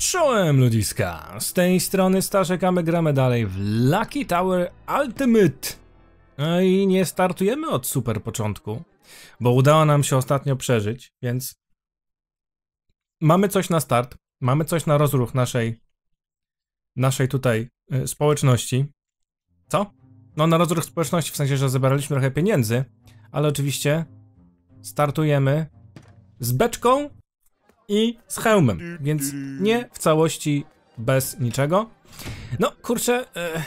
Czołem ludziska, z tej strony Staszek, a my gramy dalej w Lucky Tower Ultimate. No i nie startujemy od super początku, bo udało nam się ostatnio przeżyć, więc mamy coś na start, mamy coś na rozruch naszej, naszej tutaj y, społeczności. Co? No na rozruch społeczności, w sensie, że zebraliśmy trochę pieniędzy, ale oczywiście startujemy z beczką i z hełmem, więc nie w całości bez niczego. No kurczę, e...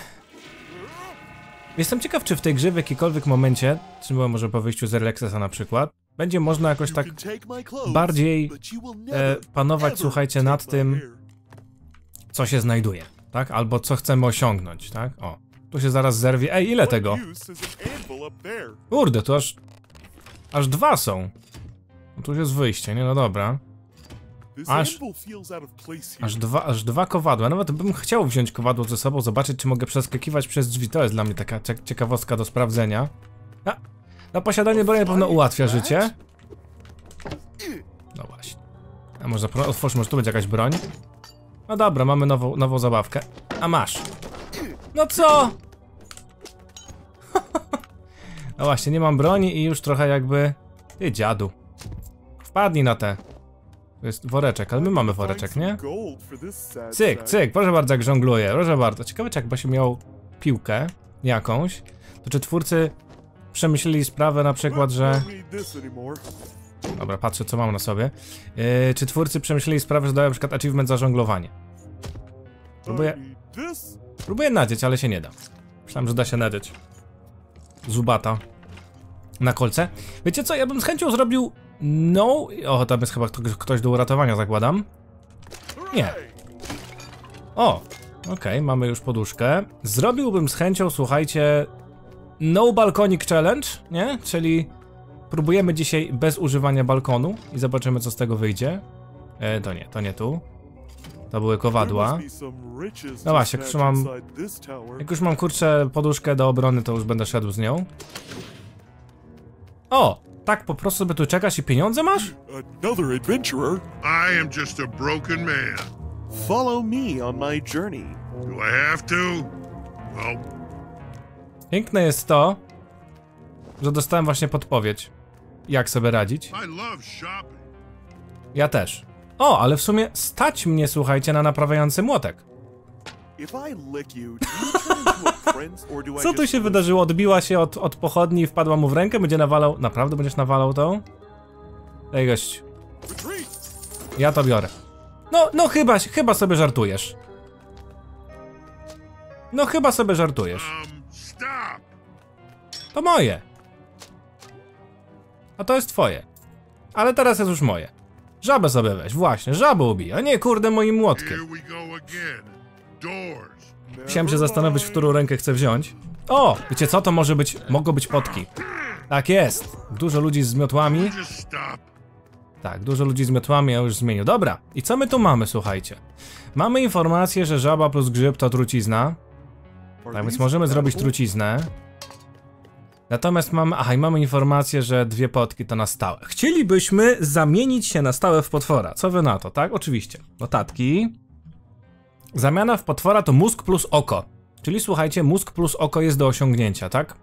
jestem ciekaw, czy w tej grze w jakikolwiek momencie, czy może po wyjściu z Early na przykład, będzie można jakoś tak bardziej e, panować, słuchajcie, nad tym, co się znajduje, tak? Albo co chcemy osiągnąć, tak? O, tu się zaraz zerwie. Ej, ile tego? Kurde, tu aż... Aż dwa są. No tu jest wyjście, nie? No dobra. Aż, aż, dwa, aż dwa kowadła. Nawet bym chciał wziąć kowadło ze sobą, zobaczyć, czy mogę przeskakiwać przez drzwi. To jest dla mnie taka ciekawostka do sprawdzenia. A, no posiadanie broni na pewno ułatwia życie. No właśnie. A może otwórz, może tu będzie jakaś broń? No dobra, mamy nową, nową zabawkę. A masz. No co? no właśnie, nie mam broni i już trochę jakby... Ty dziadu. Wpadnij na te to jest woreczek, ale my mamy woreczek, nie? Cyk, cyk, proszę bardzo, jak żongluję, proszę bardzo. Ciekawe, czy jakby się miał piłkę jakąś, to czy twórcy przemyśleli sprawę na przykład, że... Dobra, patrzę, co mam na sobie. Yy, czy twórcy przemyśleli sprawę, że dają na przykład achievement za żonglowanie? Próbuję... Próbuję nadzieć, ale się nie da. Myślałem, że da się nadzieć. Zubata. Na kolce. Wiecie co, ja bym z chęcią zrobił no, o, tam jest chyba ktoś do uratowania, zakładam. Nie. O, okej, okay, mamy już poduszkę. Zrobiłbym z chęcią, słuchajcie, no balconic challenge, nie? Czyli próbujemy dzisiaj bez używania balkonu i zobaczymy, co z tego wyjdzie. E, to nie, to nie tu. To były kowadła. No właśnie, jak już mam... Jak już mam, kurczę, poduszkę do obrony, to już będę szedł z nią. O! Tak po prostu sobie tu czekasz i pieniądze masz? Another adventurer. I am just a broken man. Follow me on my journey. Do I have to? Well, Piękne jest to, że dostałem właśnie podpowiedź, jak sobie radzić. I love shopping. Ja też. O, ale w sumie stać mnie, słuchajcie, na naprawiający młotek. Co tu się wydarzyło? Odbiła się od, od pochodni i wpadła mu w rękę? Będzie nawalał... Naprawdę będziesz nawalał tą? Ej, gość. Ja to biorę. No, no chyba, chyba sobie żartujesz. No chyba sobie żartujesz. Um. To moje. A to jest twoje. Ale teraz jest już moje. Żabę sobie weź, właśnie, żabę ubij, a nie kurde moim młotkiem. Musiałem się zastanowić, w którą rękę chcę wziąć. O, wiecie co, to może być, mogą być potki. Tak jest. Dużo ludzi z miotłami. Tak, dużo ludzi z miotłami, ja już zmienił. Dobra, i co my tu mamy, słuchajcie? Mamy informację, że żaba plus grzyb to trucizna. Tak więc możemy zrobić truciznę. Natomiast mamy, aha, i mamy informację, że dwie potki to na stałe. Chcielibyśmy zamienić się na stałe w potwora. Co wy na to, tak? Oczywiście. Notatki. Zamiana w potwora to mózg plus oko. Czyli słuchajcie, mózg plus oko jest do osiągnięcia, tak?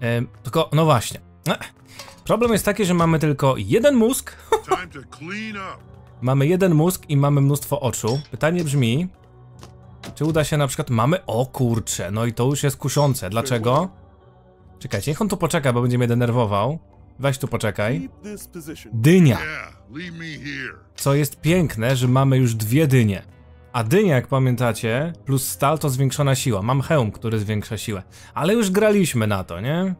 Yy, tylko, no właśnie. Ech. Problem jest taki, że mamy tylko jeden mózg. Mamy jeden mózg i mamy mnóstwo oczu. Pytanie brzmi, czy uda się na przykład... Mamy... O kurcze, no i to już jest kuszące. Dlaczego? Czekajcie, niech on tu poczeka, bo będzie mnie denerwował. Weź tu poczekaj. Dynia. Co jest piękne, że mamy już dwie dynie. A dynia, jak pamiętacie, plus stal to zwiększona siła. Mam hełm, który zwiększa siłę. Ale już graliśmy na to, nie?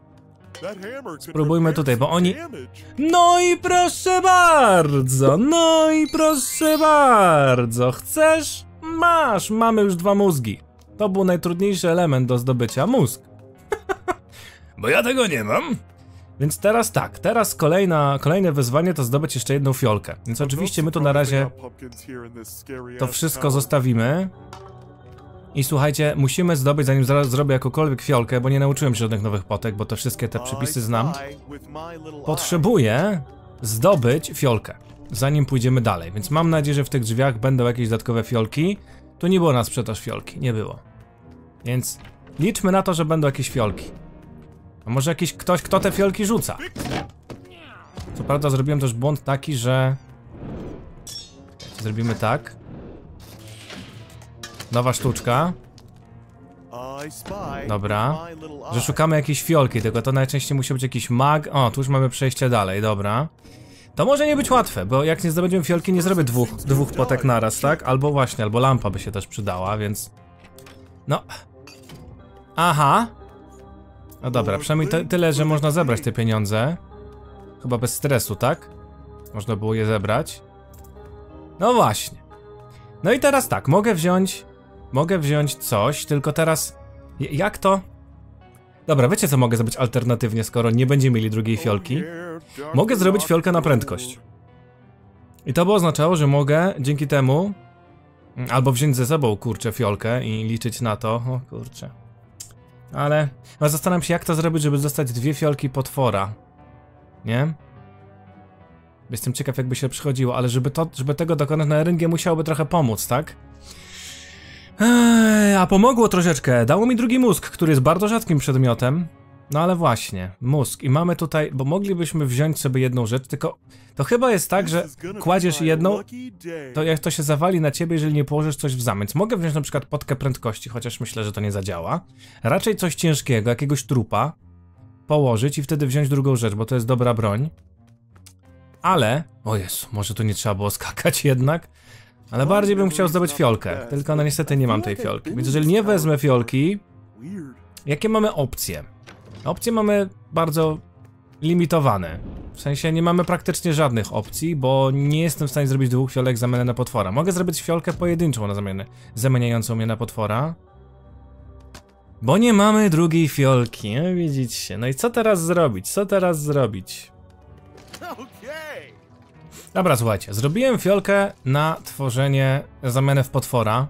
Spróbujmy tutaj, bo oni-. No i proszę bardzo, no i proszę bardzo. Chcesz? Masz, mamy już dwa mózgi. To był najtrudniejszy element do zdobycia, mózg. bo ja tego nie mam. Więc teraz tak, teraz kolejna, kolejne wyzwanie to zdobyć jeszcze jedną fiolkę. Więc oczywiście my tu na razie to wszystko zostawimy. I słuchajcie, musimy zdobyć, zanim zro zrobię jakąkolwiek fiolkę, bo nie nauczyłem się żadnych nowych potek, bo to wszystkie te przepisy znam. Potrzebuję zdobyć fiolkę. zanim pójdziemy dalej. Więc mam nadzieję, że w tych drzwiach będą jakieś dodatkowe fiolki. Tu nie było na sprzedaż fiolki, nie było. Więc liczmy na to, że będą jakieś fiolki. A może jakiś ktoś, kto te fiolki rzuca? Co prawda zrobiłem też błąd taki, że... Zrobimy tak. Nowa sztuczka. Dobra. Że szukamy jakiejś fiolki, tylko to najczęściej musi być jakiś mag. O, tu już mamy przejście dalej, dobra. To może nie być łatwe, bo jak nie zdobędziemy fiolki, nie zrobię dwóch, dwóch potek naraz, tak? Albo właśnie, albo lampa by się też przydała, więc... No. Aha. No dobra, przynajmniej ty- tyle, że można zebrać te pieniądze. Chyba bez stresu, tak? Można było je zebrać. No właśnie. No i teraz tak, mogę wziąć... Mogę wziąć coś, tylko teraz... Jak to? Dobra, wiecie co mogę zrobić alternatywnie, skoro nie będziemy mieli drugiej fiolki? Mogę zrobić fiolkę na prędkość. I to by oznaczało, że mogę dzięki temu mm, albo wziąć ze sobą, kurczę, fiolkę i liczyć na to. O kurczę. Ale no, zastanawiam się, jak to zrobić, żeby dostać dwie fiolki potwora. Nie? Jestem ciekaw, jakby się przychodziło, ale żeby, to, żeby tego dokonać na ryngie musiałoby trochę pomóc, tak? Eee, a pomogło troszeczkę. Dało mi drugi mózg, który jest bardzo rzadkim przedmiotem. No ale właśnie, mózg. I mamy tutaj, bo moglibyśmy wziąć sobie jedną rzecz, tylko to chyba jest tak, że kładziesz jedną, to jak to się zawali na ciebie, jeżeli nie położysz coś w zamian. Mogę wziąć na przykład potkę prędkości, chociaż myślę, że to nie zadziała. Raczej coś ciężkiego, jakiegoś trupa, położyć i wtedy wziąć drugą rzecz, bo to jest dobra broń. Ale, o Jezu, może tu nie trzeba było skakać jednak. Ale bardziej bym chciał zdobyć fiolkę, tylko no niestety nie mam tej fiolki. Więc jeżeli nie wezmę fiolki. Jakie mamy opcje? Opcje mamy bardzo limitowane. W sensie nie mamy praktycznie żadnych opcji, bo nie jestem w stanie zrobić dwóch fiolek zamiany na potwora. Mogę zrobić fiolkę pojedynczą na zamianę, zamieniającą mnie na potwora. Bo nie mamy drugiej fiolki, no widzicie. No i co teraz zrobić? Co teraz zrobić? Dobra, słuchajcie, zrobiłem fiolkę na tworzenie zamianę w potwora.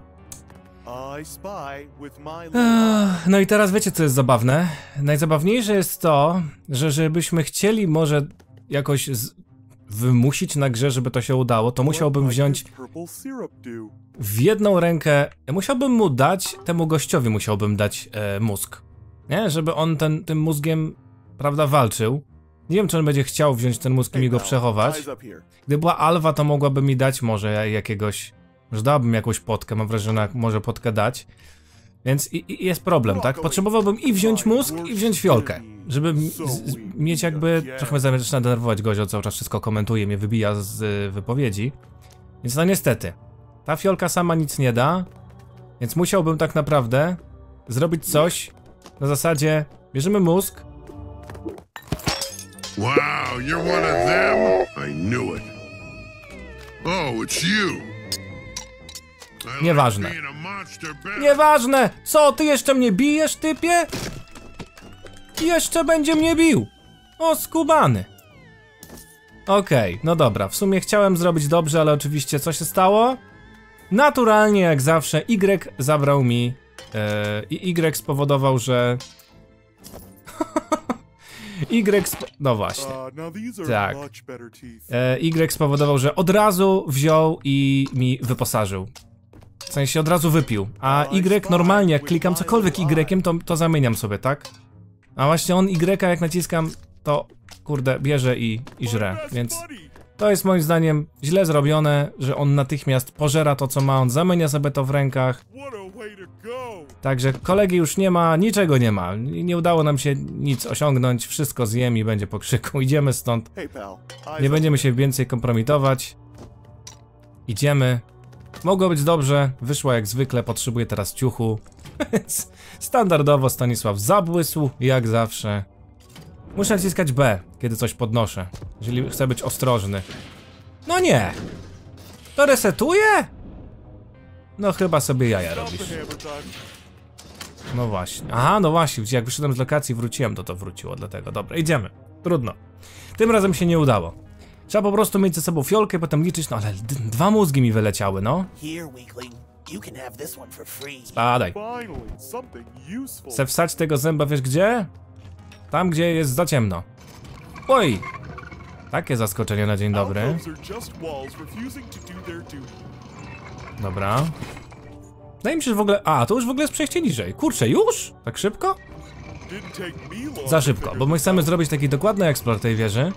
No i teraz wiecie, co jest zabawne? Najzabawniejsze jest to, że żebyśmy chcieli może jakoś wymusić na grze, żeby to się udało, to musiałbym wziąć w jedną rękę, musiałbym mu dać, temu gościowi musiałbym dać e, mózg. Nie? Żeby on ten, tym mózgiem, prawda, walczył. Nie wiem, czy on będzie chciał wziąć ten mózg i mi go przechować. Gdyby była Alwa, to mogłaby mi dać może jakiegoś. Może dałabym jakąś potkę, mam wrażenie, że może potkę dać. Więc i, i jest problem, tak? Potrzebowałbym i wziąć mózg, i wziąć fiolkę. Żeby mieć jakby. Trochę mnie zaczyna denerwować gość, on cały czas wszystko komentuje, mnie wybija z y, wypowiedzi. Więc no niestety. Ta fiolka sama nic nie da. Więc musiałbym tak naprawdę zrobić coś na zasadzie. Bierzemy mózg, Wow, you're one of them? I knew it. Oh, it's you. Nieważne. Nieważne! Co, ty jeszcze mnie bijesz, typie? Jeszcze będzie mnie bił! O, skubany! Okej, no dobra, w sumie chciałem zrobić dobrze, ale oczywiście co się stało? Naturalnie, jak zawsze, Y zabrał mi... e, I Y spowodował, że... Y spo... No właśnie. Uh, Tak. E, Y spowodował, że od razu wziął i mi wyposażył. W sensie od razu wypił. A Y normalnie, jak klikam cokolwiek Y, to, to zamieniam sobie, tak? A właśnie on Y, jak naciskam, to kurde, bierze i, i żre. Więc to jest moim zdaniem źle zrobione, że on natychmiast pożera to, co ma, on zamienia sobie to w rękach. Także kolegi już nie ma, niczego nie ma. Nie udało nam się nic osiągnąć, wszystko zjem i będzie po krzyku. Idziemy stąd. Nie będziemy się więcej kompromitować. Idziemy. Mogło być dobrze, wyszło jak zwykle, potrzebuję teraz ciuchu. Standardowo Stanisław zabłysł, jak zawsze. Muszę naciskać B, kiedy coś podnoszę, jeżeli chcę być ostrożny. No nie! To resetuje? No chyba sobie jaja robisz. No właśnie. Aha, no właśnie, jak wyszedłem z lokacji wróciłem, to to wróciło, dlatego. Dobra, idziemy. Trudno. Tym razem się nie udało. Trzeba po prostu mieć ze sobą fiolkę, potem liczyć, no ale dwa mózgi mi wyleciały, no. Spadaj. Chcę wsać tego zęba, wiesz gdzie? Tam, gdzie jest za ciemno. Oj! Takie zaskoczenie na dzień dobry. Dobra. Wydaje mi się, że w ogóle... A, to już w ogóle jest przejście niżej. Kurczę, już? Tak szybko? Za szybko, bo my chcemy zrobić taki dokładny eksplor tej wieży.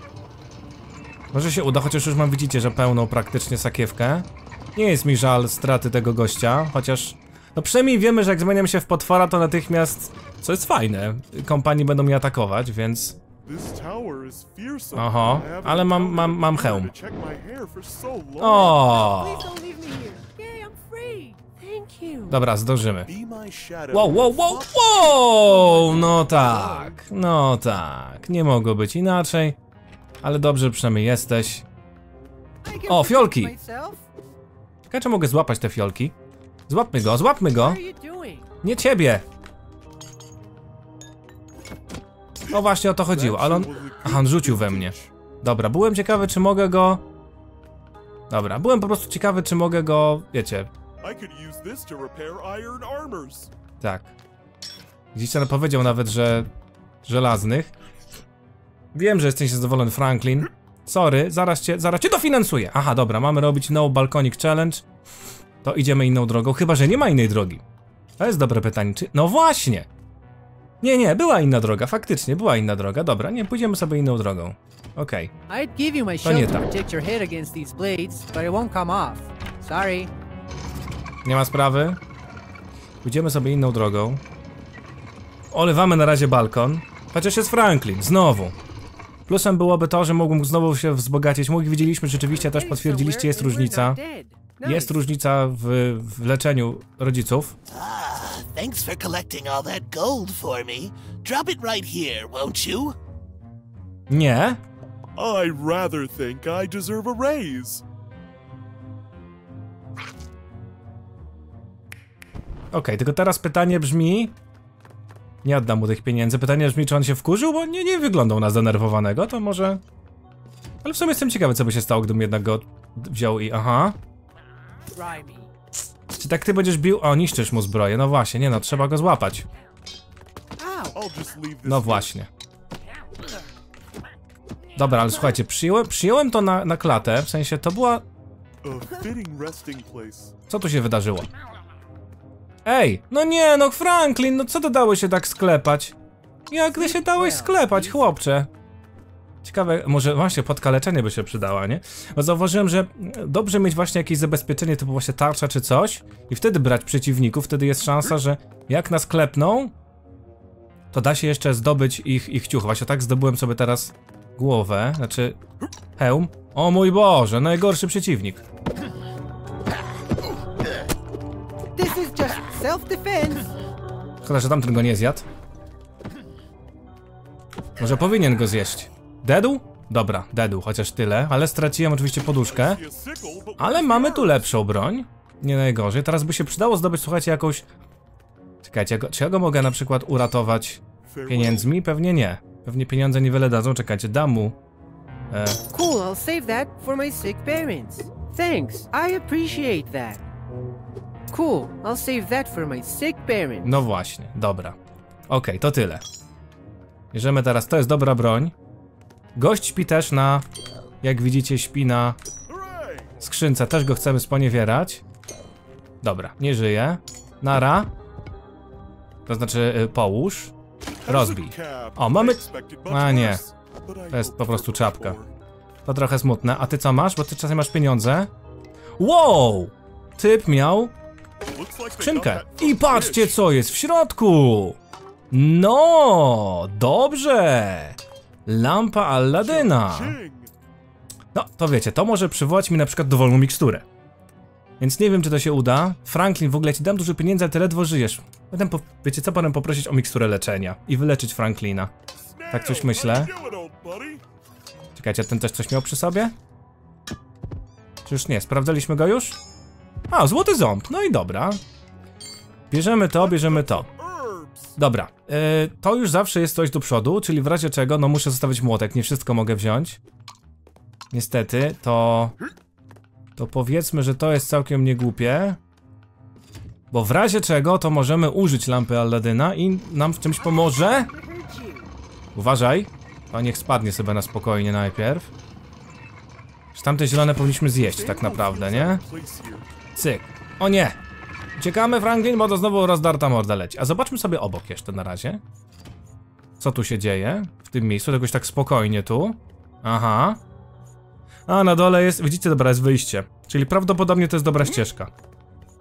Może się uda, chociaż już mam, widzicie, że pełną praktycznie sakiewkę. Nie jest mi żal straty tego gościa, chociaż... No przynajmniej wiemy, że jak zmieniam się w potwora, to natychmiast... Co jest fajne, kompanii będą mnie atakować, więc... Oho, ale mam- mam- mam hełm. O! Dobra, zdążymy. Wow, wow, wow, wow! No tak, no tak. Nie mogło być inaczej. Ale dobrze przynajmniej jesteś. O, fiolki. Ciekawe, czy mogę złapać te fiolki. Złapmy go, złapmy go. Nie ciebie. O właśnie o to chodziło, ale on... Aha, on rzucił we mnie. Dobra, byłem ciekawy, czy mogę go... Dobra, byłem po prostu ciekawy, czy mogę go... Wiecie, tak. Widzicie, on powiedział nawet, że... Żelaznych. Wiem, że jesteś zadowolony, Franklin. Sorry, zaraz cię, zaraz cię dofinansuję. Aha, dobra, mamy robić no balkonik challenge. To idziemy inną drogą, chyba że nie ma innej drogi. To jest dobre pytanie, czy... No właśnie! Nie, nie, była inna droga, faktycznie, była inna droga. Dobra, nie, pójdziemy sobie inną drogą. Okej. My To nie tak. Nie ma sprawy. Pójdziemy sobie inną drogą. Olewamy na razie balkon. Chociaż jest Franklin, znowu. Plusem byłoby to, że mógłbym znowu się wzbogacić. Mógł widzieliśmy rzeczywiście, też potwierdziliście, jest różnica. Jest różnica w, w leczeniu rodziców. Ah, thanks for collecting all that gold for me. Drop it right here, won't you? Nie. I rather think I deserve a raise. Okej, tylko teraz pytanie brzmi... Nie oddam mu tych pieniędzy. Pytanie brzmi, czy on się wkurzył, bo nie, nie wyglądał na zdenerwowanego, to może... Ale w sumie jestem ciekawy, co by się stało, gdybym jednak go wziął i... Aha. Czy tak ty będziesz bił? O, niszczysz mu zbroję. No właśnie, nie no, trzeba go złapać. No właśnie. Dobra, ale słuchajcie, przyjąłem, przyjąłem to na, na klatę, w sensie to była... Co tu się wydarzyło? Ej, no nie, no Franklin, no co to dało się tak sklepać? Jak ty się dałeś sklepać, chłopcze? Ciekawe, może właśnie podka leczenie by się przydała, nie? Bo zauważyłem, że dobrze mieć właśnie jakieś zabezpieczenie typu właśnie tarcza czy coś i wtedy brać przeciwników, wtedy jest szansa, że jak nas klepną, to da się jeszcze zdobyć ich, ich ciuch. Właśnie tak zdobyłem sobie teraz głowę, znaczy hełm. O mój Boże, najgorszy przeciwnik. Self-defense. Szkoda, że tamten go nie zjadł. Może powinien go zjeść. Dedł? Dobra, dedł, chociaż tyle, ale straciłem oczywiście poduszkę. Ale mamy tu lepszą broń. Nie najgorzej. Teraz by się przydało zdobyć, słuchajcie, jakąś... Czekajcie, czy ja go mogę na przykład uratować pieniędzmi? Pewnie nie. Pewnie pieniądze niewiele dadzą. Czekajcie, dam mu... E, Cool, I'll save that for my sick parents. Thanks, I appreciate that. Cool, I'll save that for my sick parents. no właśnie, dobra. Okej, to tyle. Bierzemy teraz, to jest dobra broń. Gość śpi też na... Jak widzicie, śpi na skrzynce. Też go chcemy sponiewierać. Dobra, nie żyje. Nara. To znaczy, y, połóż. Rozbij. O, mamy- A, nie. To jest po prostu czapka. To trochę smutne. A ty co masz? Bo ty czasem masz pieniądze. Wow! Typ miał Skrzynkę. I patrzcie, co jest w środku! No, dobrze! Lampa Alladyna. No, to wiecie, to może przywołać mi na przykład dowolną miksturę. Więc nie wiem, czy to się uda. Franklin, w ogóle ci dam dużo pieniędzy, a ty ledwo żyjesz. Potem, po, wiecie co, potem poprosić o miksturę leczenia i wyleczyć Franklina. Tak coś myślę. Czekajcie, ten też coś miał przy sobie? Czy już nie? Sprawdzaliśmy go już? A, złoty ząb. No i dobra. Bierzemy to, bierzemy to. Dobra, yy, to już zawsze jest coś do przodu, czyli w razie czego, no muszę zostawić młotek, nie wszystko mogę wziąć. Niestety, to... To powiedzmy, że to jest całkiem niegłupie. Bo w razie czego, to możemy użyć lampy Alladyna i nam w czymś pomoże. Uważaj. To niech spadnie sobie na spokojnie najpierw. Że tamte zielone powinniśmy zjeść tak naprawdę, nie? Cyk. O nie! Uciekamy, Franklin, bo to znowu rozdarta morda leci. A zobaczmy sobie obok jeszcze na razie. Co tu się dzieje? W tym miejscu, jakoś tak spokojnie tu. Aha. A, na dole jest, widzicie, dobra, jest wyjście. Czyli prawdopodobnie to jest dobra ścieżka.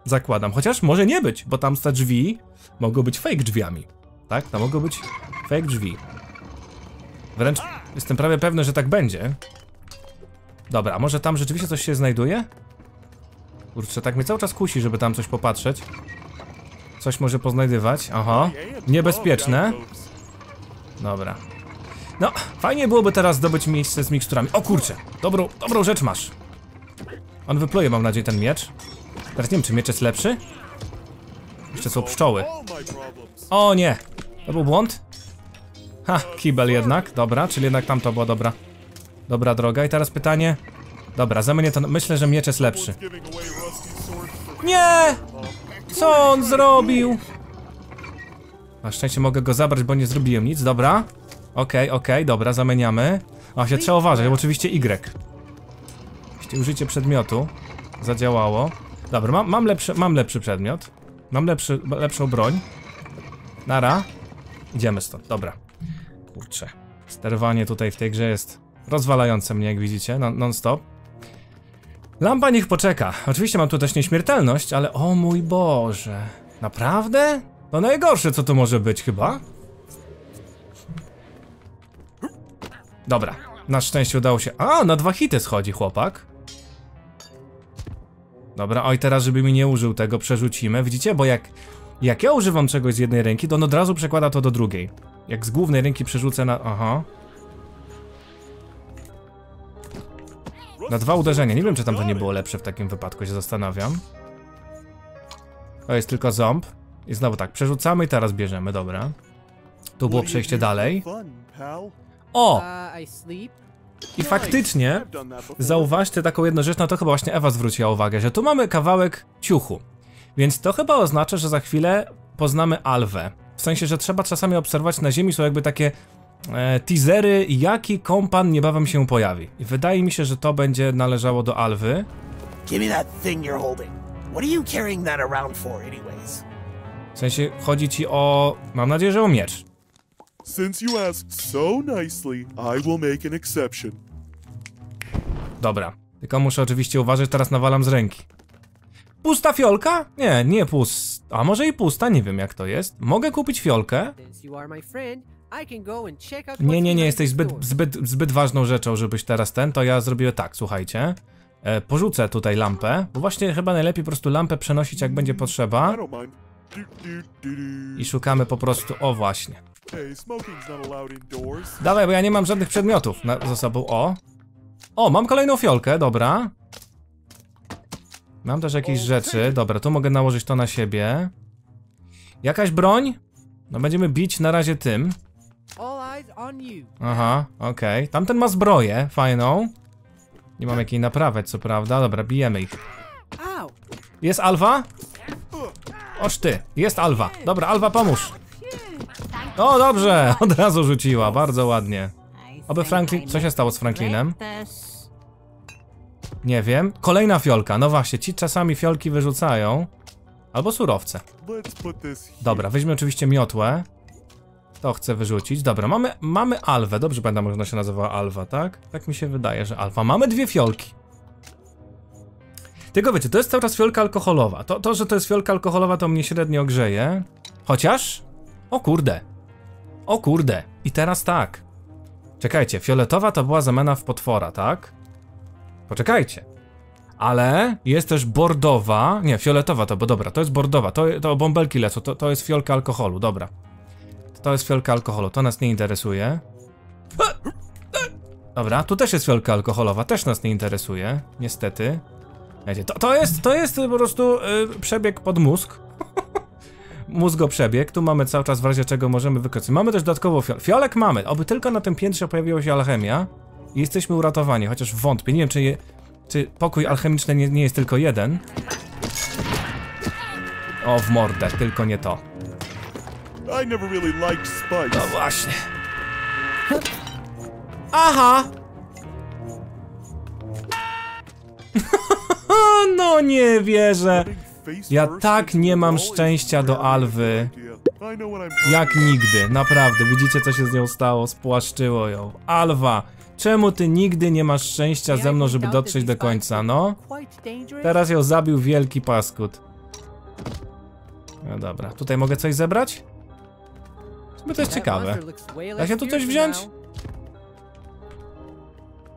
Zakładam. Chociaż może nie być, bo tam te drzwi mogą być fake drzwiami. Tak? To mogą być fake drzwi. Wręcz jestem prawie pewny, że tak będzie. Dobra, a może tam rzeczywiście coś się znajduje? Kurczę, tak mnie cały czas kusi, żeby tam coś popatrzeć. Coś może poznajdywać. Aha. Niebezpieczne. Dobra. No, fajnie byłoby teraz zdobyć miejsce z miksturami. O kurczę, dobrą, dobrą rzecz masz. On wypluje, mam nadzieję, ten miecz. Teraz nie wiem, czy miecz jest lepszy? Jeszcze są pszczoły. O nie! To był błąd? Ha, kibel jednak, dobra, czyli jednak tam to była dobra. Dobra droga i teraz pytanie. Dobra, zamienię to. na- Myślę, że miecz jest lepszy. Nie! Co on zrobił? Na szczęście mogę go zabrać, bo nie zrobiłem nic, dobra. Okej, okej, dobra, zamieniamy. O, się trzeba uważać, bo oczywiście Y. Jeśli użycie przedmiotu zadziałało. Dobra, mam, mam, lepszy, mam lepszy przedmiot. Mam lepszy, lepszą broń. Nara. Idziemy stąd, dobra. Kurczę. Sterowanie tutaj w tej grze jest rozwalające mnie, jak widzicie, non- non-stop. Lampa niech poczeka. Oczywiście mam tu też nieśmiertelność, ale o mój Boże. Naprawdę? To najgorsze, co to może być chyba? Dobra. Na szczęście udało się... A, na dwa hity schodzi chłopak. Dobra, oj teraz, żeby mi nie użył tego, przerzucimy. Widzicie? Bo jak, jak ja używam czegoś z jednej ręki, to on od razu przekłada to do drugiej. Jak z głównej ręki przerzucę na... Aha. Na dwa uderzenia. Nie wiem, czy tam to nie było lepsze w takim wypadku, się zastanawiam. To jest tylko ząb. I znowu tak, przerzucamy i teraz bierzemy, dobra. Tu było przejście dalej. O! Uh, I faktycznie, zauważcie taką jedną rzecz, na to chyba właśnie Ewa zwróciła uwagę, że tu mamy kawałek ciuchu. Więc to chyba oznacza, że za chwilę poznamy Alwę. W sensie, że trzeba czasami obserwować na ziemi, są jakby takie teasery, jaki kompan niebawem się pojawi. I wydaje mi się, że to będzie należało do Alwy. Give me that thing you're holding. What are you carrying that around for, anyways? W sensie, chodzi ci o... mam nadzieję, że o miecz. Since you asked so nicely, I will make an exception. Dobra. Tylko muszę oczywiście uważać, teraz nawalam z ręki. Pusta fiolka? Nie, nie pusta. A może i pusta, nie wiem jak to jest. Mogę kupić fiolkę? Nie, nie, nie, jesteś zbyt, zbyt, zbyt ważną rzeczą, żebyś teraz ten, to ja zrobię tak, słuchajcie. E, porzucę tutaj lampę, bo właśnie chyba najlepiej po prostu lampę przenosić jak będzie potrzeba. I szukamy po prostu, o właśnie. Dawaj, bo ja nie mam żadnych przedmiotów na, za sobą, o. O, mam kolejną fiolkę, dobra. Mam też jakieś rzeczy, dobra, tu mogę nałożyć to na siebie. Jakaś broń? No będziemy bić na razie tym. Aha, okej. Tamten ma zbroję, fajną. Nie mam jakiej naprawiać, co prawda. Dobra, bijemy ich. Jest Alwa? Oż ty, jest Alwa. Dobra, Alwa, pomóż. O, dobrze, od razu rzuciła, bardzo ładnie. Oby Franklin... Co się stało z Franklinem? Nie wiem. Kolejna fiolka, no właśnie, ci czasami fiolki wyrzucają. Albo surowce. Dobra, weźmy oczywiście miotłę. To chcę wyrzucić. Dobra, mamy, mamy Alwę. Dobrze pamiętam, że ona się nazywała Alwa, tak? Tak mi się wydaje, że Alfa. Mamy dwie fiolki. Tylko wiecie, to jest cały czas fiolka alkoholowa. To, to, że to jest fiolka alkoholowa, to mnie średnio grzeje. Chociaż... O kurde. O kurde. I teraz tak. Czekajcie, fioletowa to była zamiana w potwora, tak? Poczekajcie. Ale jest też bordowa. Nie, fioletowa to, bo dobra, to jest bordowa. To, to bąbelki lecą, to, to jest fiolka alkoholu, dobra. To jest fiolka alkoholu, to nas nie interesuje. Dobra, tu też jest fiolka alkoholowa, też nas nie interesuje, niestety. To, to jest, to jest po prostu y, przebieg pod mózg. Mózgoprzebieg, tu mamy cały czas w razie czego możemy wykorzystać. Mamy też dodatkowo fiol fiolek mamy, oby tylko na tym piętrze pojawiła się alchemia i jesteśmy uratowani, chociaż wątpię, nie wiem czy, je, czy pokój alchemiczny nie, nie jest tylko jeden. O, w mordę, tylko nie to. I never really liked spice. No właśnie. Aha! No nie wierzę. Ja tak nie mam szczęścia do Alwy. Jak nigdy, naprawdę. Widzicie, co się z nią stało? Spłaszczyło ją. Alwa, czemu ty nigdy nie masz szczęścia ze mną, żeby dotrzeć do końca, no? Teraz ją zabił wielki paskut. No dobra, tutaj mogę coś zebrać? Bo to jest ciekawe. Da się tu coś wziąć?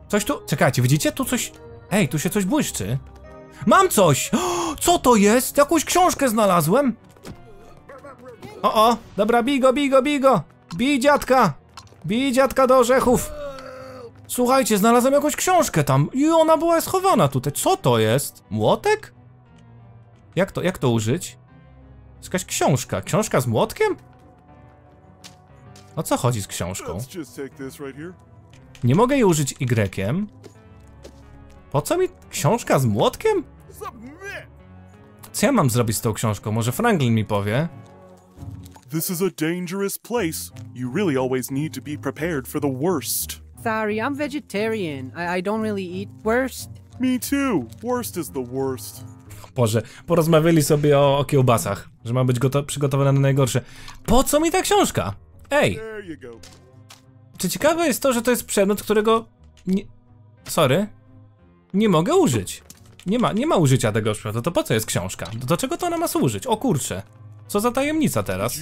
Coś tu... Czekajcie, widzicie? Tu coś... Ej, tu się coś błyszczy. Mam coś! Co to jest? Jakąś książkę znalazłem? O, o! Dobra, bigo, bigo, bigo! Bij dziadka! Bij dziadka do orzechów! Słuchajcie, znalazłem jakąś książkę tam i ona była schowana tutaj. Co to jest? Młotek? Jak to, jak to użyć? Jest jakaś książka. Książka z młotkiem? O co chodzi z książką? Nie mogę jej użyć Y. Po co mi książka z młotkiem? Co ja mam zrobić z tą książką? Może Franklin mi powie? This is a dangerous place. You really always need to be prepared for the worst. Sorry, I'm vegetarian. I, I don't really eat worst. Me too. Worst is the worst. Boże, porozmawiali sobie o, o kiełbasach, że ma być goto- przygotowane na najgorsze. Po co mi ta książka? Ej, czy ciekawe jest to, że to jest przedmiot, którego nie... Sorry? Nie mogę użyć. Nie ma, nie ma użycia tego przedmiotu, to po co jest książka? Do, do czego to ona ma służyć? O kurcze. Co za tajemnica teraz?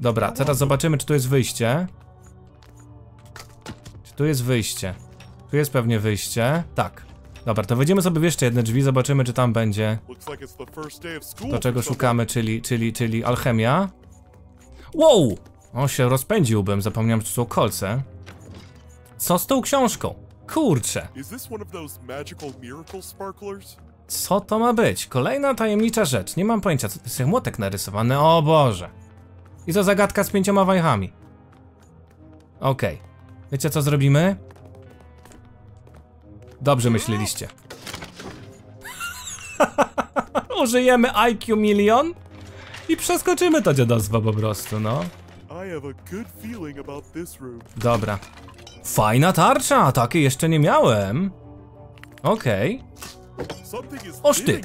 Dobra, teraz zobaczymy, czy tu jest wyjście. Czy tu jest wyjście? Tu jest pewnie wyjście. Tak. Dobra, to wejdziemy sobie w jeszcze jedne drzwi, zobaczymy, czy tam będzie to, czego szukamy, czyli, czyli, czyli alchemia. Wow! O, się rozpędziłbym, zapomniałem, to są kolce. Co z tą książką? Kurczę, co to ma być? Kolejna tajemnicza rzecz, nie mam pojęcia, co to jest młotek narysowany, o Boże. I to zagadka z pięcioma wajchami. Okej. Wiecie co zrobimy? Dobrze myśleliście. Użyjemy IQ milion i przeskoczymy to dziadostwo po prostu, no. Dobra. Fajna tarcza, takiej jeszcze nie miałem. Okej. Is Oż ty.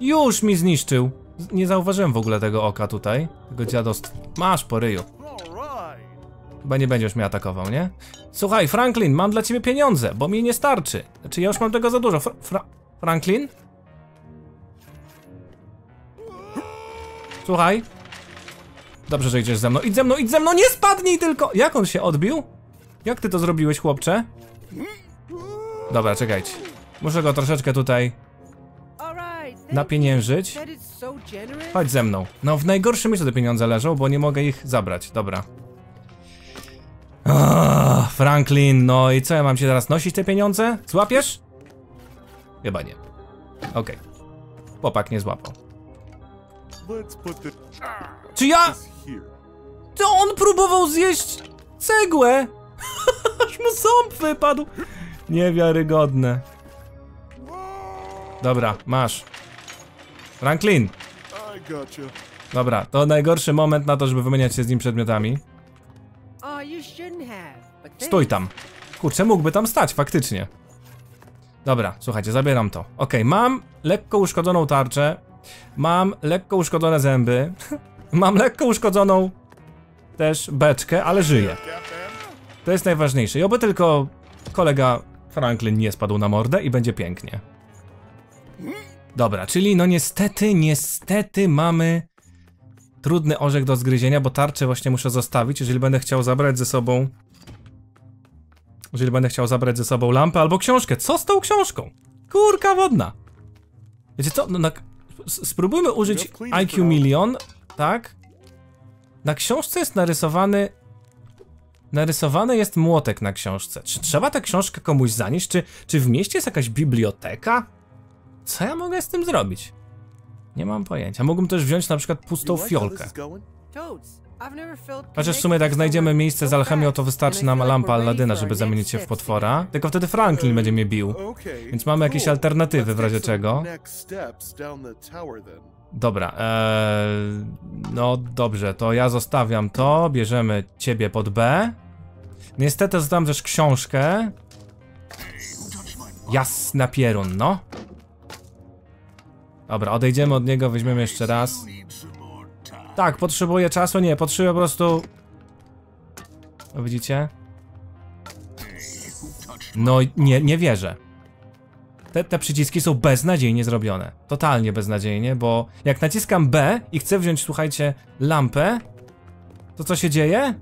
Już mi zniszczył. Nie zauważyłem w ogóle tego oka tutaj. Tego dziadostwa. Masz po ryju. Chyba nie będziesz mnie atakował, nie? Słuchaj, Franklin, mam dla ciebie pieniądze, bo mi nie starczy. Znaczy, ja już mam tego za dużo. Fra Fra Franklin? Słuchaj. Dobrze, że idziesz ze mną. Idź ze mną, idź ze mną, nie spadnij tylko! Jak on się odbił? Jak ty to zrobiłeś, chłopcze? Dobra, czekajcie. Muszę go troszeczkę tutaj napieniężyć. Chodź ze mną. No, w najgorszym miejscu te pieniądze leżą, bo nie mogę ich zabrać. Dobra. Ah, Franklin, no i co ja mam ci teraz nosić te pieniądze? Złapiesz? Chyba nie. Okej. Chłopak nie złapał. Czy ja? To on próbował zjeść cegłę! Aż mu ząb wypadł! Niewiarygodne. Dobra, masz. Franklin, dobra, to najgorszy moment na to, żeby wymieniać się z nim przedmiotami. Stój tam. Kurczę, mógłby tam stać, faktycznie. Dobra, słuchajcie, zabieram to. Okej, mam lekko uszkodzoną tarczę. Mam lekko uszkodzone zęby. mam lekko uszkodzoną też beczkę, ale żyję. To jest najważniejsze. I oby tylko kolega Franklin nie spadł na mordę i będzie pięknie. Dobra, czyli no niestety, niestety mamy trudny orzech do zgryzienia, bo tarczę właśnie muszę zostawić, jeżeli będę chciał zabrać ze sobą jeżeli będę chciał zabrać ze sobą lampę albo książkę. Co z tą książką? Kurka wodna. Wiecie co? No, na, spróbujmy użyć IQ milion, tak? Na książce jest narysowany Narysowany jest młotek na książce. Czy trzeba tę książkę komuś zanieść? Czy, czy w mieście jest jakaś biblioteka? Co ja mogę z tym zrobić? Nie mam pojęcia. Mógłbym też wziąć na przykład pustą fiolkę. Chociaż w sumie jak znajdziemy miejsce z alchemią, to wystarczy nam lampa lampa Aladyna, żeby zamienić się w potwora. Tylko wtedy Franklin będzie mnie bił. Więc mamy jakieś alternatywy w razie czego. Dobra, eee, no dobrze, to ja zostawiam to, bierzemy ciebie pod B. Niestety zostawiam też książkę. Jasna pierun, no. Dobra, odejdziemy od niego, weźmiemy jeszcze raz. Tak, potrzebuję czasu, nie, potrzebuję po prostu... Widzicie? No, nie, nie wierzę. Te, te przyciski są beznadziejnie zrobione. Totalnie beznadziejnie, bo jak naciskam B i chcę wziąć, słuchajcie, lampę, to co się dzieje?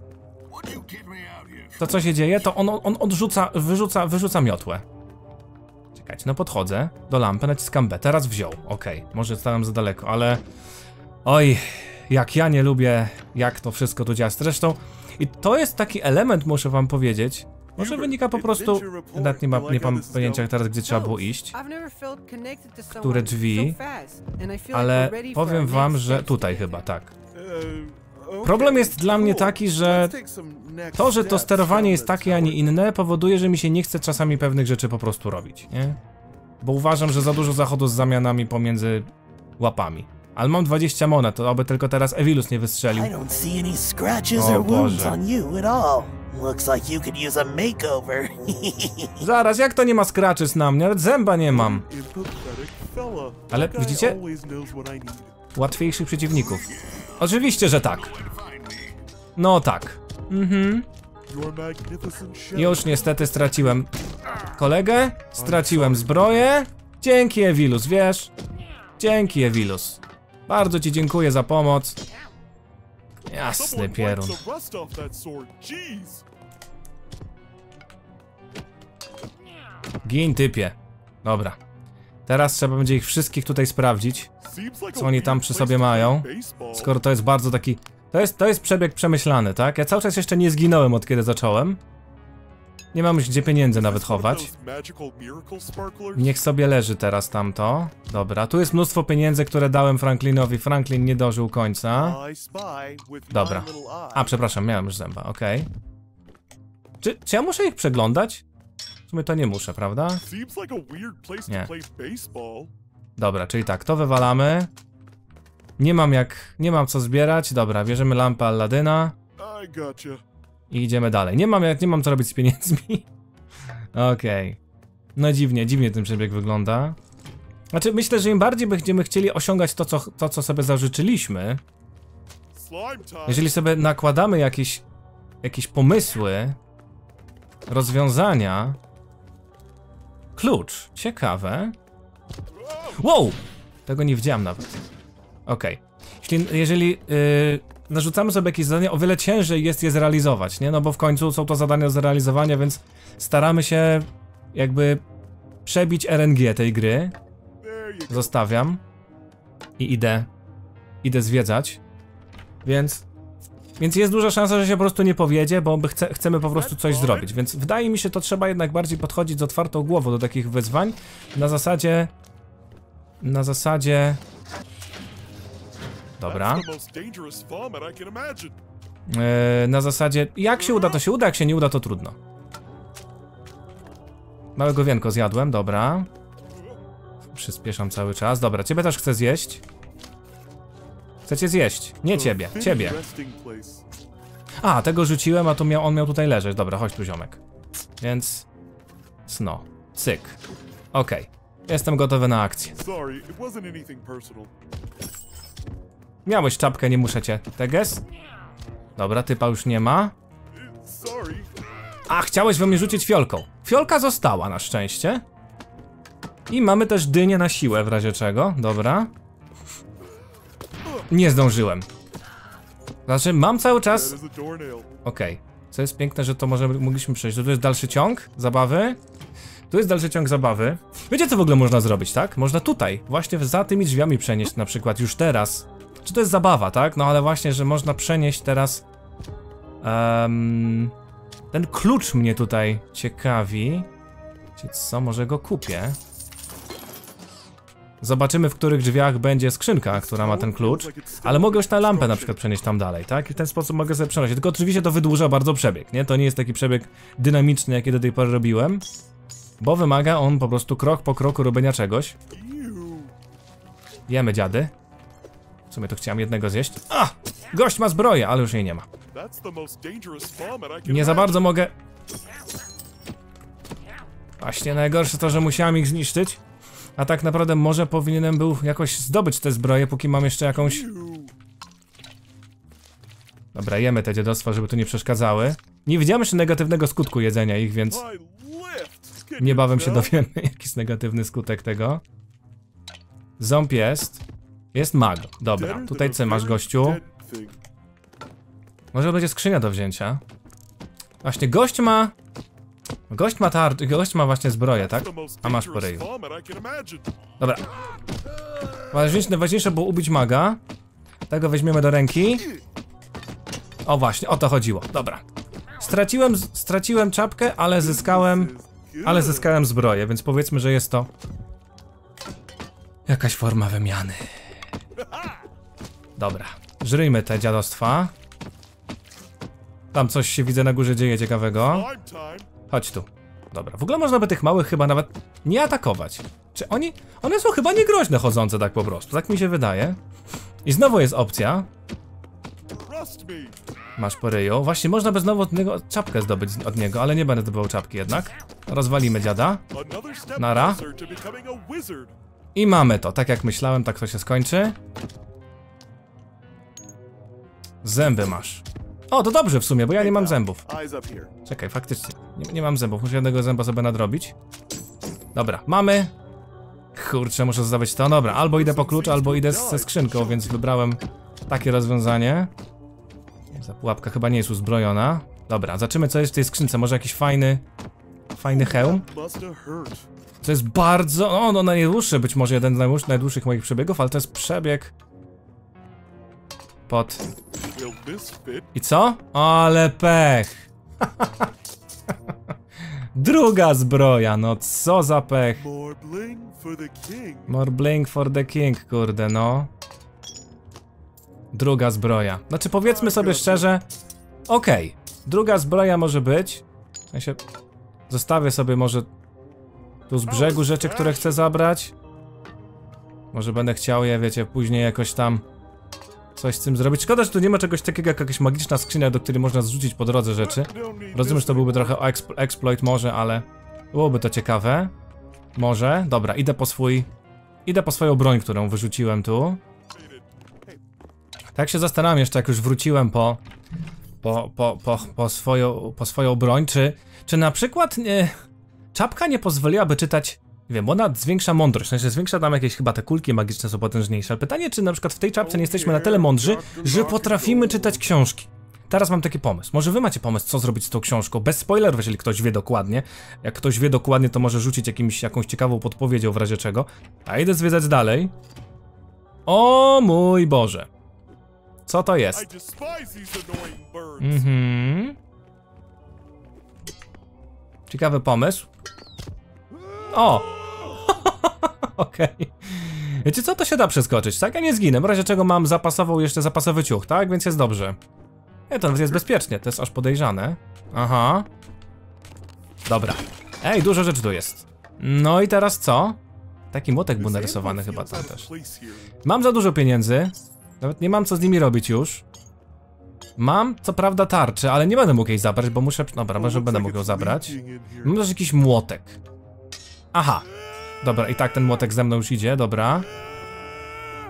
To co się dzieje? To on, on odrzuca, wyrzuca, wyrzuca miotłę. No podchodzę do lampy, naciskam B. Teraz wziął. Okej, może stałem za daleko, ale... Oj, jak ja nie lubię, jak to wszystko tu działa. Zresztą, i to jest taki element, muszę wam powiedzieć. Może wynika po prostu... Nawet nie, ma, nie mam pojęcia teraz, gdzie trzeba było iść. Które drzwi? Ale powiem wam, że tutaj chyba, tak. Problem jest dla mnie taki, że to, że to sterowanie jest takie, a nie inne, powoduje, że mi się nie chce czasami pewnych rzeczy po prostu robić, nie? Bo uważam, że za dużo zachodu z zamianami pomiędzy łapami. Ale mam 20 monet, to oby tylko teraz Evilus nie wystrzelił. Wounds Boże. Looks like you could use a makeover. Zaraz, jak to nie ma scratches na mnie? Nawet zęba nie mam. Ale widzicie? Łatwiejszych przeciwników. Oczywiście, że tak. No tak. Mhm. Już niestety straciłem kolegę, straciłem zbroję. Dzięki Evilus, wiesz? Dzięki Evilus. Bardzo ci dziękuję za pomoc. Jasny pierun. Gin typie. Dobra. Teraz trzeba będzie ich wszystkich tutaj sprawdzić, Co oni tam przy sobie mają? skoro to jest bardzo taki... To jest, to jest przebieg przemyślany, tak? Ja cały czas jeszcze nie zginąłem od kiedy zacząłem. Nie mam już gdzie pieniędzy nawet chować. Niech sobie leży teraz tamto. Dobra, tu jest mnóstwo pieniędzy, które dałem Franklinowi. Franklin nie dożył końca. Dobra. A, przepraszam, miałem już zęba, okej. Czy, czy ja muszę ich przeglądać? Sumie to nie muszę, prawda? Nie. Dobra, czyli tak, to wywalamy. Nie mam jak, nie mam co zbierać. Dobra, bierzemy lampę Alladyna i idziemy dalej. Nie mam jak, nie mam co robić z pieniędzmi. Okej. No dziwnie, dziwnie ten przebieg wygląda. Znaczy, myślę, że im bardziej będziemy chcieli osiągać to, co, to, co sobie zażyczyliśmy, jeżeli sobie nakładamy jakieś, jakieś pomysły, rozwiązania, klucz, ciekawe. Wow! Tego nie widziałem nawet. Okej. Jeśli, jeżeli yy, narzucamy sobie jakieś zadanie, o wiele ciężej jest je zrealizować, nie? No bo w końcu są to zadania do zrealizowania, więc staramy się jakby przebić RNG tej gry. Zostawiam. I idę. Idę zwiedzać. Więc. Więc jest duża szansa, że się po prostu nie powiedzie, bo my chce, chcemy po prostu coś zrobić. Więc wydaje mi się, to trzeba jednak bardziej podchodzić z otwartą głową do takich wyzwań. Na zasadzie. Na zasadzie. Dobra. E, na zasadzie, jak się uda, to się uda, jak się nie uda, to trudno. Małego wienko zjadłem, dobra. Przyspieszam cały czas. Dobra, ciebie też chcę zjeść. Chcecie zjeść? Nie ciebie, ciebie. A, tego rzuciłem, a to miał, on miał tutaj leżeć. Dobra, chodź tu ziomek. Więc... Sno. Cyk. Okej. Jestem gotowy na akcję. Miałeś czapkę, nie muszę cię. Teges? Dobra, typa już nie ma. A, chciałeś we mnie rzucić fiolką. Fiolka została na szczęście. I mamy też dynię na siłę w razie czego. Dobra. Nie zdążyłem. Znaczy, mam cały czas... Okej. Co jest piękne, że to możemy, mogliśmy przejść. Tu jest dalszy ciąg zabawy. Tu jest dalszy ciąg zabawy. Wiecie, co w ogóle można zrobić, tak? Można tutaj, właśnie za tymi drzwiami przenieść na przykład już teraz. Czy to jest zabawa, tak? No ale właśnie, że można przenieść teraz... em, ten klucz mnie tutaj ciekawi. Wiecie co, może go kupię. Zobaczymy, w których drzwiach będzie skrzynka, która ma ten klucz. Ale mogę już tę lampę na przykład przenieść tam dalej, tak? I w ten sposób mogę sobie przenosić. Tylko oczywiście to wydłuża bardzo przebieg, nie? To nie jest taki przebieg dynamiczny, jaki do tej pory robiłem. Bo wymaga on po prostu krok po kroku robienia czegoś. Jemy dziady. W sumie to chciałem jednego zjeść. A! Gość ma zbroję, ale już jej nie ma. Nie za bardzo mogę... Właśnie najgorsze to, że musiałem ich zniszczyć. A tak naprawdę może powinienem był jakoś zdobyć te zbroje, póki mam jeszcze jakąś... Dobra, jemy te dziadostwa, żeby tu nie przeszkadzały. Nie widziałem jeszcze negatywnego skutku jedzenia ich, więc niebawem się dowiemy, jaki jest negatywny skutek tego. Ząb jest. Jest mag. Dobra, tutaj co masz, gościu? Może będzie skrzynia do wzięcia. Właśnie, gość ma... Gość ma tar... Gość ma właśnie zbroję, tak? A masz po ryju. Dobra. Ważniejsze, najważniejsze było ubić maga. Tego weźmiemy do ręki. O właśnie, o to chodziło. Dobra. Straciłem, straciłem czapkę, ale zyskałem, ale zyskałem zbroję, więc powiedzmy, że jest to jakaś forma wymiany. Dobra, żryjmy te dziadostwa. Tam coś się widzę na górze dzieje ciekawego. Chodź tu. Dobra, w ogóle można by tych małych chyba nawet nie atakować. Czy oni... One są chyba niegroźne chodzące tak po prostu, tak mi się wydaje. I znowu jest opcja. Masz po ryju. Właśnie można by znowu od niego czapkę zdobyć od niego, ale nie będę zdobywał czapki jednak. Rozwalimy dziada. Nara. I mamy to, tak jak myślałem, tak to się skończy. Zęby masz. O, to dobrze w sumie, bo ja nie mam zębów. Czekaj, faktycznie. Nie, nie mam zębów, muszę jednego zęba sobie nadrobić. Dobra, mamy. Kurczę, muszę zdobyć to. Dobra, albo idę po klucz, albo idę ze skrzynką, więc wybrałem takie rozwiązanie. Ta pułapka chyba nie jest uzbrojona. Dobra, zobaczymy co jest w tej skrzynce. Może jakiś fajny, fajny hełm. To jest bardzo, o, no najdłuższy, być może jeden z najdłuższych moich przebiegów, ale to jest przebieg pod... I co? Ale pech! Druga zbroja, no co za pech. More bling for the king. Kurde, no. Druga zbroja. Znaczy, powiedzmy sobie szczerze, okej, druga zbroja może być. Ja się zostawię sobie może tu z brzegu rzeczy, które chcę zabrać. Może będę chciał je, wiecie, później jakoś tam coś z tym zrobić. Szkoda, że tu nie ma czegoś takiego jak jakaś magiczna skrzynia, do której można zrzucić po drodze rzeczy. Rozumiem, że to byłby trochę exp exploit może, ale byłoby to ciekawe. Może. Dobra, idę po swój... Idę po swoją broń, którą wyrzuciłem tu. Tak się zastanawiam jeszcze, jak już wróciłem po... Po, po, po, po, swoją, po swoją broń, czy, czy na przykład nie, czapka nie pozwoliłaby czytać, wiem, bo ona zwiększa mądrość, znaczy zwiększa tam jakieś chyba te kulki magiczne są potężniejsze, ale pytanie, czy na przykład w tej czapce nie jesteśmy na tyle mądrzy, że potrafimy czytać książki. Teraz mam taki pomysł. Może wy macie pomysł, co zrobić z tą książką? Bez spoilerów, jeżeli ktoś wie dokładnie. Jak ktoś wie dokładnie, to może rzucić jakimś, jakąś ciekawą podpowiedzią w razie czego. A idę zwiedzać dalej. O mój Boże. Co to jest? Mhm. Ciekawy pomysł. O! Okej. Wiecie co, to się da przeskoczyć, tak? Ja nie zginę, w razie czego mam zapasową, jeszcze zapasowy ciuch, tak? Więc jest dobrze. Nie, to jest bezpiecznie, to jest aż podejrzane. Aha. Dobra. Ej, dużo rzeczy tu jest. No i teraz co? Taki młotek był narysowany chyba tam też. Mam za dużo pieniędzy. Nawet nie mam co z nimi robić już. Mam, co prawda, tarczę, ale nie będę mógł jej zabrać, bo muszę... Dobra, może będę mógł ją zabrać. Mam też jakiś młotek. Aha. Dobra, i tak ten młotek ze mną już idzie, dobra.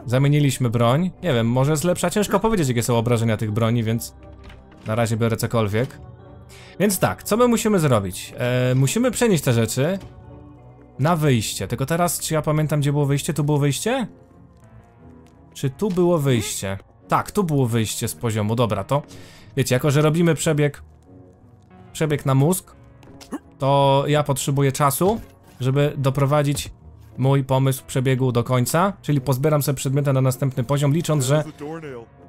Zamieniliśmy broń. Nie wiem, może jest lepsza. Ciężko powiedzieć, jakie są obrażenia tych broni, więc na razie biorę cokolwiek. Więc tak, co my musimy zrobić? E, musimy przenieść te rzeczy na wyjście. Tylko teraz, czy ja pamiętam, gdzie było wyjście? Tu było wyjście? Czy tu było wyjście? Tak, tu było wyjście z poziomu. Dobra, to wiecie, jako że robimy przebieg przebieg na mózg, to ja potrzebuję czasu, żeby doprowadzić mój pomysł przebiegu do końca, czyli pozbieram sobie przedmioty na następny poziom, licząc, że...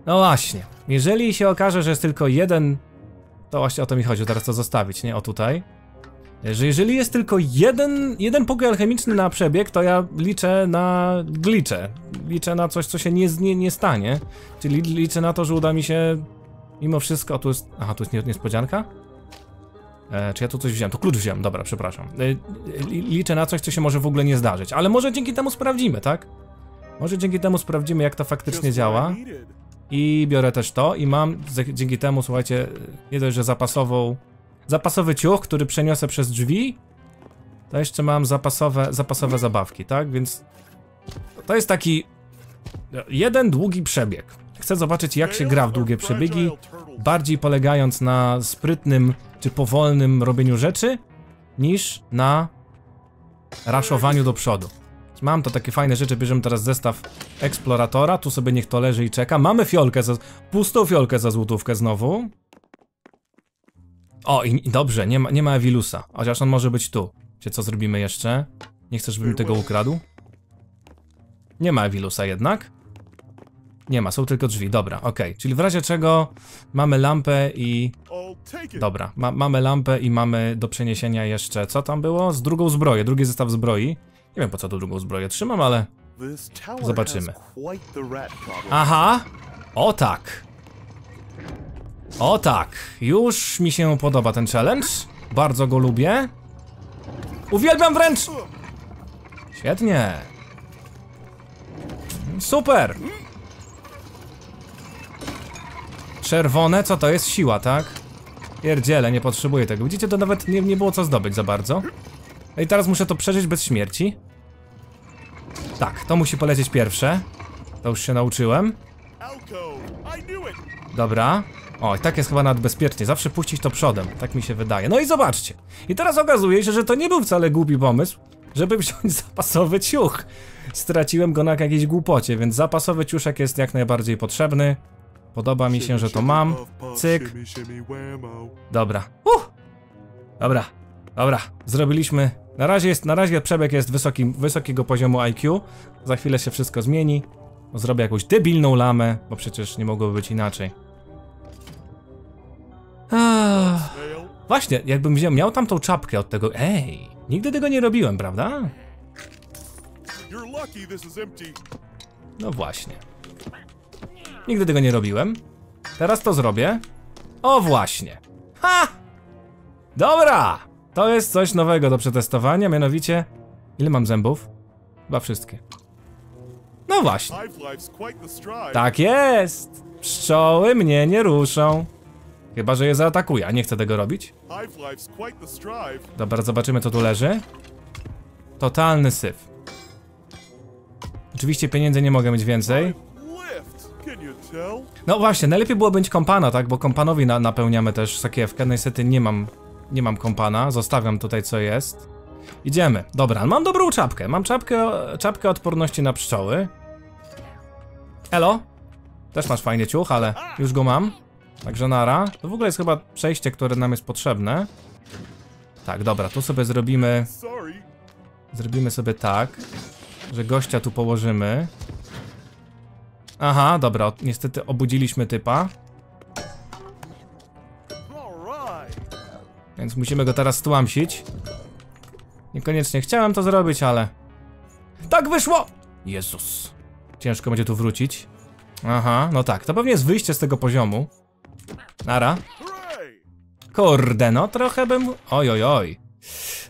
No właśnie, jeżeli się okaże, że jest tylko jeden... To właśnie o to mi chodzi, teraz to zostawić, nie? O tutaj. Że jeżeli jest tylko jeden, jeden pokój alchemiczny na przebieg, to ja liczę na glicze. Liczę na coś, co się nie, nie, nie stanie. Czyli liczę na to, że uda mi się mimo wszystko... Tu jest... Aha, tu jest nie- niespodzianka? E, czy ja tu coś wziąłem? To klucz wziąłem, dobra, przepraszam. E, li, liczę na coś, co się może w ogóle nie zdarzyć, ale może dzięki temu sprawdzimy, tak? Może dzięki temu sprawdzimy, jak to faktycznie działa. I biorę też to i mam dzięki temu, słuchajcie, nie dość, że zapasową, zapasowy ciuch, który przeniosę przez drzwi To jeszcze mam zapasowe, zapasowe zabawki, tak? Więc to jest taki jeden długi przebieg. Chcę zobaczyć jak się gra w długie przebiegi, bardziej polegając na sprytnym czy powolnym robieniu rzeczy, niż na raszowaniu do przodu. Mam to takie fajne rzeczy, bierzemy teraz zestaw eksploratora, tu sobie niech to leży i czeka. Mamy fiolkę, za, pustą fiolkę za złotówkę znowu. O, i, dobrze, nie ma, nie ma Ewilusa, chociaż on może być tu. Wiecie co zrobimy jeszcze? Nie chcesz, żebym tego ukradł? Nie ma Ewilusa jednak. Nie ma, są tylko drzwi, dobra, okej. Czyli w razie czego mamy lampę i... Dobra, ma, mamy lampę i mamy do przeniesienia jeszcze... Co tam było? Z drugą zbroję, drugi zestaw zbroi. Nie wiem po co tu drugą zbroję trzymam, ale... Zobaczymy. Aha! O tak! O tak! Już mi się podoba ten challenge. Bardzo go lubię. Uwielbiam wręcz! Świetnie. Super! Czerwone, co to jest? Siła, tak? Pierdziele, nie potrzebuję tego. Widzicie, to nawet nie, nie było co zdobyć za bardzo. No i teraz muszę to przeżyć bez śmierci. Tak, to musi polecieć pierwsze. To już się nauczyłem. Dobra. O, i tak jest chyba nawet bezpiecznie. Zawsze puścić to przodem. Tak mi się wydaje. No i zobaczcie. I teraz okazuje się, że to nie był wcale głupi pomysł, żeby wziąć zapasowy ciuch. Straciłem go na jakiejś głupocie, więc zapasowy ciuszek jest jak najbardziej potrzebny. Podoba mi się, że to mam. Cyk. Dobra. Uh! Dobra. Dobra. Zrobiliśmy. Na razie jest, na razie przebieg jest wysokim, wysokiego poziomu IQ. Za chwilę się wszystko zmieni. Zrobię jakąś debilną lamę, bo przecież nie mogłoby być inaczej. Ah. Właśnie, jakbym wziął, miał tam tą czapkę od tego. Ej, nigdy tego nie robiłem, prawda? No właśnie. Nigdy tego nie robiłem. Teraz to zrobię. O właśnie. Ha! Dobra! To jest coś nowego do przetestowania, mianowicie... Ile mam zębów? Chyba wszystkie. No właśnie. Tak jest! Pszczoły mnie nie ruszą. Chyba, że je zaatakuję, a nie chcę tego robić. Dobra, zobaczymy co tu leży. Totalny syf. Oczywiście pieniędzy nie mogę mieć więcej. No właśnie, najlepiej byłoby mieć kompana, tak? Bo kompanowi na, napełniamy też sakiewkę. No Niestety nie mam, nie mam kompana. Zostawiam tutaj co jest. Idziemy. Dobra, mam dobrą czapkę. Mam czapkę, czapkę odporności na pszczoły. Elo? Też masz fajny ciuch, ale już go mam. Także nara. To w ogóle jest chyba przejście, które nam jest potrzebne. Tak, dobra, tu sobie zrobimy... Zrobimy sobie tak, że gościa tu położymy. Aha, dobra, niestety obudziliśmy typa, więc musimy go teraz stłamsić. Niekoniecznie chciałem to zrobić, ale... Tak wyszło! Jezus. Ciężko będzie tu wrócić. Aha, no tak, to pewnie jest wyjście z tego poziomu. Nara. Kurde, no trochę bym... Oj, oj, oj.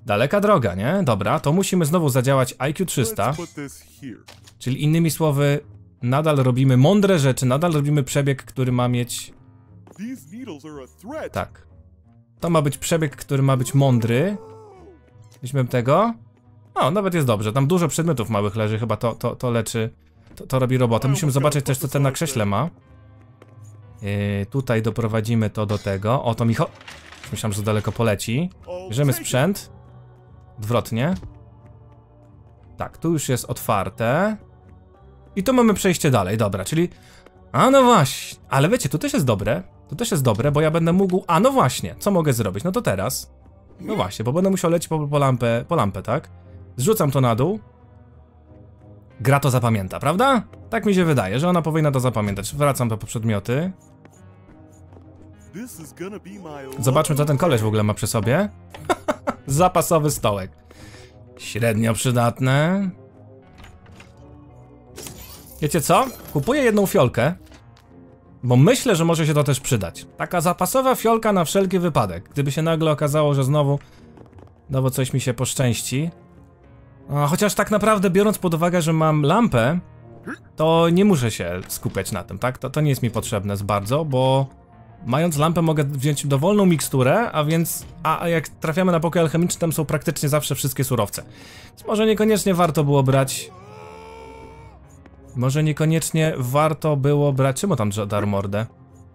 Daleka droga, nie? Dobra, to musimy znowu zadziałać IQ 300. Let's put this here. Czyli innymi słowy, nadal robimy mądre rzeczy, nadal robimy przebieg, który ma mieć. Tak. To ma być przebieg, który ma być mądry. Weźmy tego. O, nawet jest dobrze. Tam dużo przedmiotów małych leży, chyba to, to, to leczy. To, to robi robotę. Musimy zobaczyć też, co ten na krześle ma. Yy, tutaj doprowadzimy to do tego. O, to mi cho... Myślałem, że daleko poleci. Bierzemy sprzęt. Odwrotnie. Tak, tu już jest otwarte. I tu mamy przejście dalej, dobra, czyli... A no właśnie, ale wiecie, tu też jest dobre. Tu też jest dobre, bo ja będę mógł... A no właśnie, co mogę zrobić? No to teraz. No właśnie, bo będę musiał lecieć po, po, lampę, po lampę, tak? Zrzucam to na dół. Gra to zapamięta, prawda? Tak mi się wydaje, że ona powinna to zapamiętać. Wracam po przedmioty. Zobaczmy, co ten koleś w ogóle ma przy sobie. Zapasowy stołek. Średnio przydatne. Wiecie co? Kupuję jedną fiolkę, bo myślę, że może się to też przydać. Taka zapasowa fiolka na wszelki wypadek. Gdyby się nagle okazało, że znowu, znowu coś mi się poszczęści. A, chociaż tak naprawdę, biorąc pod uwagę, że mam lampę, to nie muszę się skupiać na tym, tak? To, to nie jest mi potrzebne z bardzo, bo Mając lampę mogę wziąć dowolną miksturę, a więc, a a jak trafiamy na pokój alchemiczny, tam są praktycznie zawsze wszystkie surowce. Więc może niekoniecznie warto było brać... Może niekoniecznie warto było brać... Czemu tam dar mordę?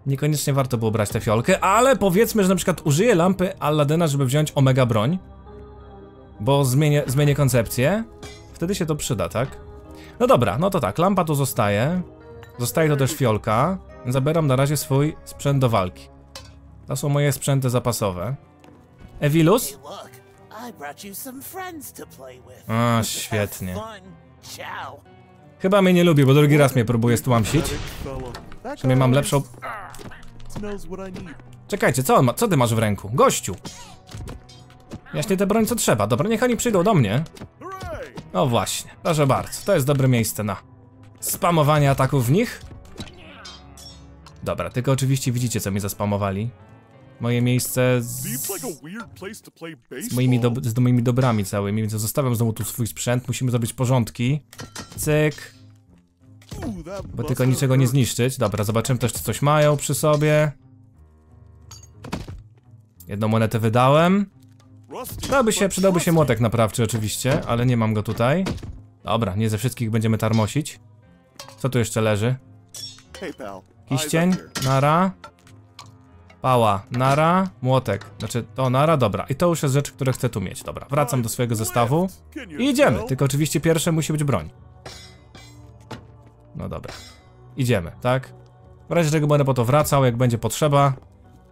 Niekoniecznie warto było brać tę fiolkę, ale powiedzmy, że na przykład użyję lampy Aladyna, żeby wziąć omega broń. Bo zmienię, zmienię koncepcję. Wtedy się to przyda, tak? No dobra, no to tak, lampa tu zostaje. Zostaje to też fiolka. Zabieram na razie swój sprzęt do walki. To są moje sprzęty zapasowe. With. A, świetnie. Chyba mnie nie lubi, bo drugi raz mnie próbuje stłamsić. W sumie mam lepszą... Czekajcie, co on ma? Co ty masz w ręku? Gościu! Jaśnie tę broń co trzeba. Dobra, niech oni przyjdą do mnie. No właśnie, proszę bardzo. To jest dobre miejsce na spamowanie ataków w nich. Dobra, tylko oczywiście widzicie co mi zaspamowali. Moje miejsce z, z, moimi, do, z moimi dobrami całymi, więc zostawiam znowu tu swój sprzęt. Musimy zrobić porządki. Cyk, bo tylko niczego nie zniszczyć. Dobra, zobaczymy też czy coś mają przy sobie. Jedną monetę wydałem. Przydałby się, przydałby się młotek naprawczy oczywiście, ale nie mam go tutaj. Dobra, nie ze wszystkich będziemy tarmosić. Co tu jeszcze leży? Kiścień, nara. Pała, nara, młotek. Znaczy, to nara, dobra. I to już jest rzeczy, które chcę tu mieć. Dobra, wracam do swojego zestawu. I idziemy, tylko oczywiście pierwsze musi być broń. No dobra. Idziemy, tak? W razie czego będę po to wracał, jak będzie potrzeba.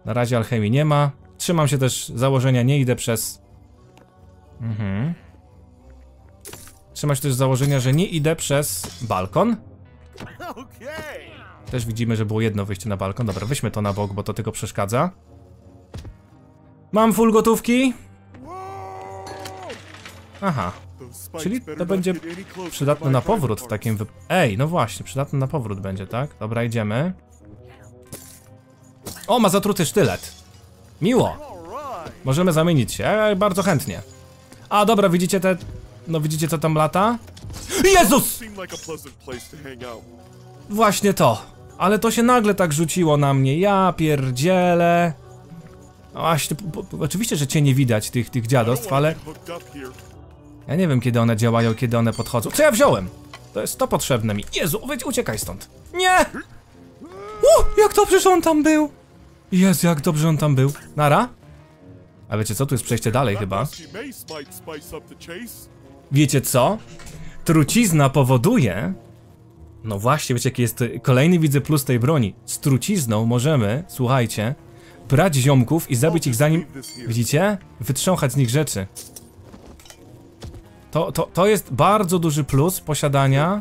Na razie alchemii nie ma. Trzymam się też założenia, nie idę przez... Mhm. Trzymam się też założenia, że nie idę przez balkon. Okay. Też widzimy, że było jedno wyjście na balkon. Dobra, weźmy to na bok, bo to tylko przeszkadza. Mam full gotówki. Aha, Czyli to będzie przydatne na powrót w takim wy... Ej, no właśnie, przydatne na powrót będzie, tak? Dobra, idziemy. O, ma zatruty sztylet. Miło. Możemy zamienić się, bardzo chętnie. A, dobra, widzicie te... No widzicie co tam lata? Jezus! Właśnie to. Ale to się nagle tak rzuciło na mnie. Ja pierdzielę. No Właśnie, po- oczywiście, że cię nie widać, tych, tych dziadostw, ale ja nie wiem, kiedy one działają, kiedy one podchodzą. Co ja wziąłem? To jest to potrzebne mi. Jezu, uciekaj stąd. Nie! U, jak dobrze, że on tam był. Jezu, jak dobrze on tam był. Nara? A wiecie co, tu jest przejście dalej chyba. Wiecie co? Trucizna powoduje. No właśnie, wiecie, jaki jest kolejny widzę plus tej broni. Z trucizną możemy, słuchajcie, brać ziomków i zabić ich zanim. Widzicie? Wytrząchać z nich rzeczy. To, to, to jest bardzo duży plus posiadania.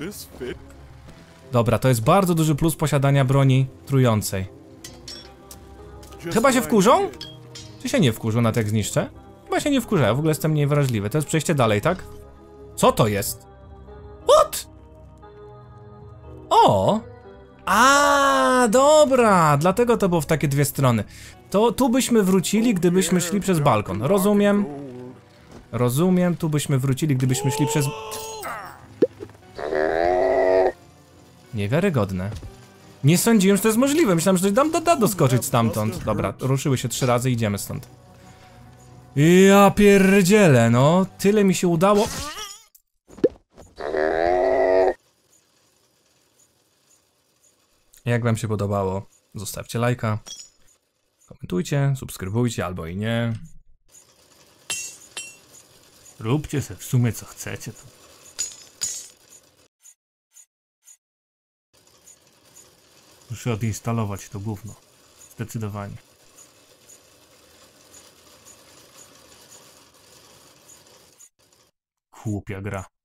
Dobra, to jest bardzo duży plus posiadania broni trującej. Chyba się wkurzą? Czy się nie wkurzą na to jak zniszczę? Chyba się nie wkurzę, ja w ogóle jestem mniej wrażliwy. To jest przejście dalej, tak? Co to jest? O! A, dobra, dlatego to było w takie dwie strony. To tu byśmy wrócili, gdybyśmy szli przez balkon. Rozumiem, rozumiem, tu byśmy wrócili, gdybyśmy szli przez... Niewiarygodne. Nie sądziłem, że to jest możliwe. Myślałem, że dam da, da doskoczyć stamtąd. Dobra, ruszyły się trzy razy, idziemy stąd. Ja pierdzielę, no. Tyle mi się udało. Jak wam się podobało, zostawcie lajka. Komentujcie, subskrybujcie albo i nie. Róbcie se w sumie co chcecie. To. Muszę odinstalować to gówno. Zdecydowanie. Głupia gra.